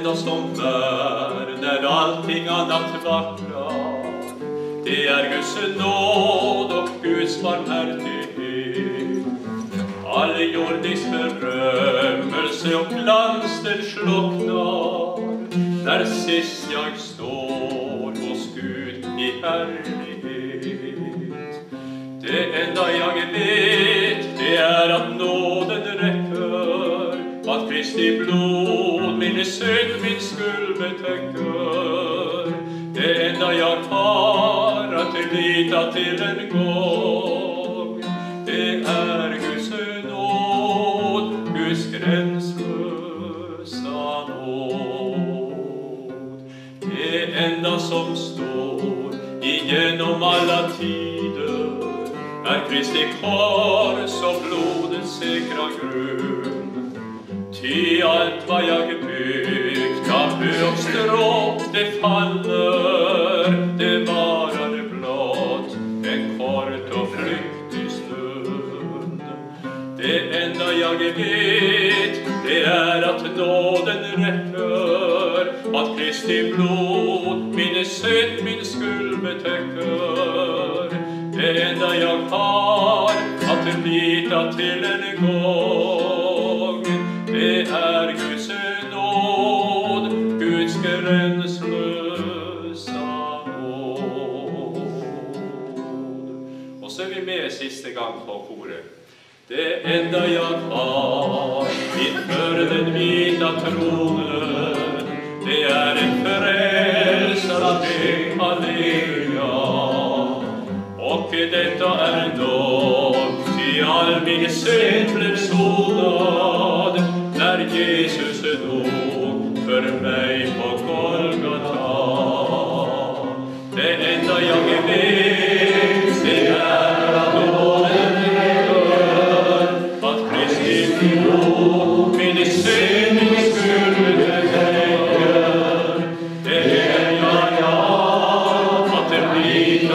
enda som bär när allting annat vacklar. Det är Guds nåd och Guds barmhärtighet. All jordisk berömmelse och glans den slocknar när sist jag står hos Gud i härlighet. Det enda jag vet, det är att nåden räcker, att Kristi blod synd, min skuld betäcker. Det enda jag har att lita till en gång, det är Guds nåd, Guds gränslösa nåd. Det enda som står igenom alla tider är Kristi kors och blodets säkra grund. Ty allt vad jag byggt av högstrå det faller, det varar blott en kort och flyktig stund. Det enda jag vet, det är att nåden räcker, att Kristi blod min synd, min skuld betäcker. Det enda jag har att lita till en gång, det är Guds nåd, Guds gränslösa nåd. Och så är vi med sista gång på koret. Det enda jag har inför den vita tronen, det är en frälsare, halleluja. Och detta är nog, ty all min synd blev sonad Jezus du voor mij op Golgotha. Den enda jag är väg, det är att nåden gör, att Kristi blod min syndens skuld täcker. Det jag, att det blir